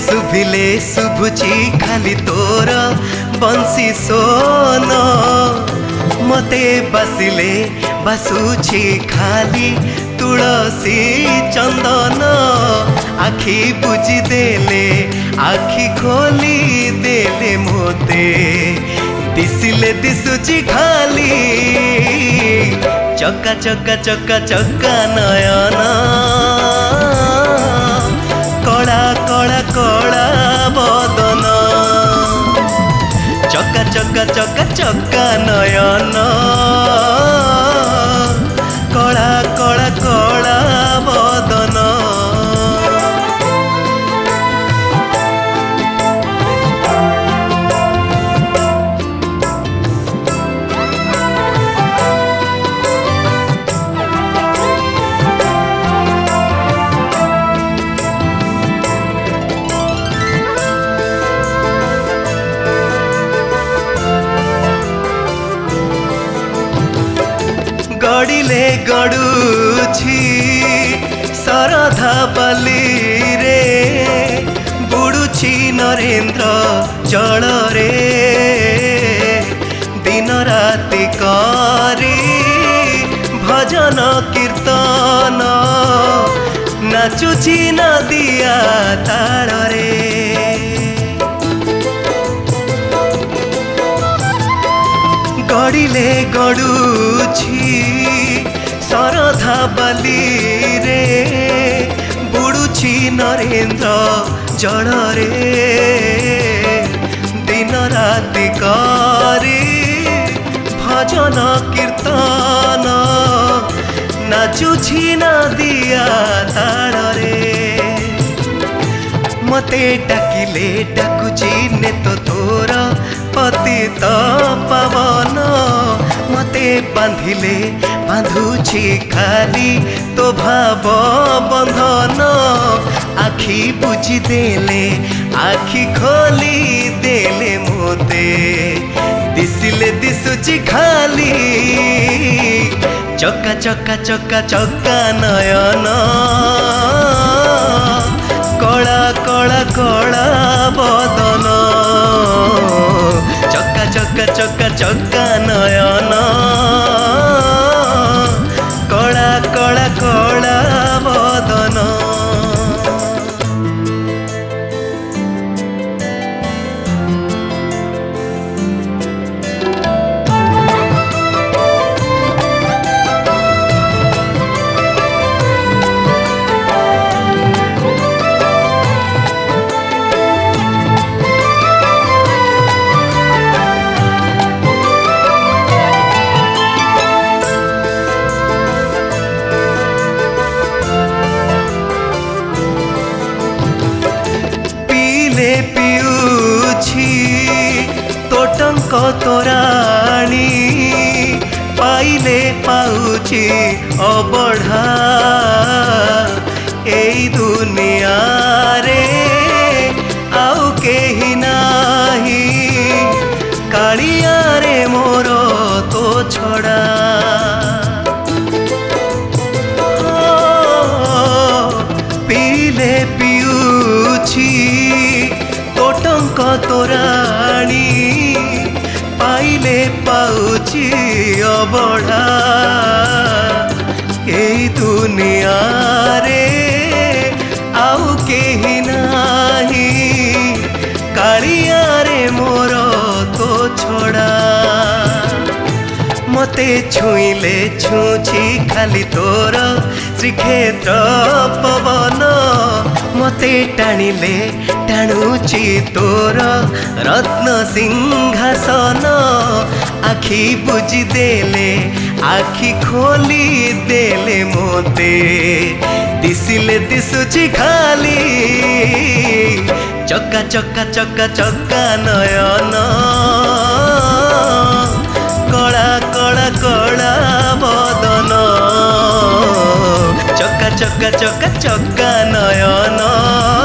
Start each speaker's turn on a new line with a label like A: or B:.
A: ଶୁଭିଲେ ଶୁଭୁଛି ଖାଲି ତୋର ବଂଶୀ ସୋନ ମତେ ବାସିଲେ ବାସୁଛି ଖାଲି ତୁଳସୀ ଚନ୍ଦନ ଆଖି ବୁଜି ଦେଲେ ଆଖି ଖୋଲି ଦେଲେ ମୋତେ ଦିଶିଲେ ଦିଶୁଛି ଖାଲି ଚକା ଚକା ଚକା ଚକା ନୟନ চকা চকা চকা চকা নয়ন ଚଢ଼ିଲେ ଗଡ଼ୁଛି ଶରଧା ବାଲିରେ ବୁଡ଼ୁଛି ନରେନ୍ଦ୍ର ଜଳରେ ଦିନ ରାତି କରି ଭଜନ କୀର୍ତ୍ତନ ନାଚୁଛି ନଦିଆ ତାଳରେ গড়িলে গড়ুছি সরধা বালিরে বুড়ুছি নরেন্দ্র জড়রে দিন রাতি করে ভজন কীর্তন নাচুছি নদিয়া তাড়রে মতে ডাকিলে ডাকুছি নে তো তোর পতিতা বাঁধিলে বাঁধুছি খালি তো ভাব বন্ধন আখি বুঝি দেলে আখি খোলি দেলে মোতে দিশিলে দিশুছি খালি চকা চকা চকা চকা নয়ন কলা কলা কলা বদন চকা চকা চকা চকা নয়ন কত রানী পাইলে পাউছি অবঢ়া এই দুনিয়ারে আউ কেহি নাহি কালিয়ারে মোর তো ছড়া পিলে পিউছি তোটঙ্ক তোরাণী ହେଲେ ପାଉଛି ଅବଢ଼ା ଏଇ ଦୁନିଆରେ ଆଉ କେହି ନାହିଁ କାଳିଆରେ ମୋର ତୋ ଛଡ଼ା ମତେ ଛୁଇଁଲେ ଛୁଁଛି ଖାଲି ତୋର ଶ୍ରୀକ୍ଷେତ୍ର ପବନ ମତେ ଟାଣିଲେ ଟାଣୁ ଅଛି ତୋର ରତ୍ନ ସିଂହାସନ ଆଖି ବୁଝି ଦେଲେ ଆଖି ଖୋଲି ଦେଲେ ମୋତେ ଦିଶିଲେ ଦିଶୁଛି ଖାଲି ଚକା ଚକା ଚକା ଚକା ନୟନ କଳା କଳା କଳା ବଦନ ଚକା ଚକା ଚକା ଚକା ନୟନ